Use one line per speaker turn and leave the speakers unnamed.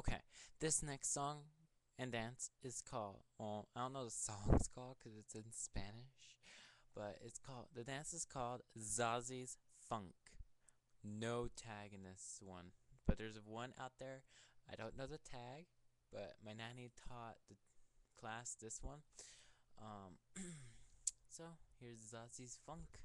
Okay, this next song and dance is called, well, I don't know the song's called because it's in Spanish, but it's called, the dance is called Zozzy's Funk. No tag in this one, but there's one out there. I don't know the tag, but my nanny taught the class this one. Um, so here's Zozzy's Funk.